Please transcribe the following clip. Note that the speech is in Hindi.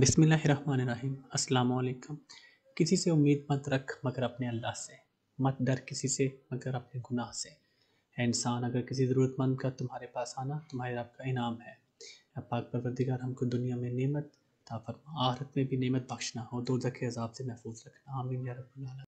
बिसमीम् अल्लाम किसी से उम्मीद मत रख मगर अपने अल्लाह से। मत डर किसी से मगर अपने गुनाह से। है इंसान, अगर किसी ज़रूरतमंद का तुम्हारे पास आना, तुम्हारे रब का इनाम है। पाक परवरदिगार, हमको दुनिया में नेमत ता आहरत में भी नेमत बख्शना हो दो के अजाब से महफूज रखना। आमीन या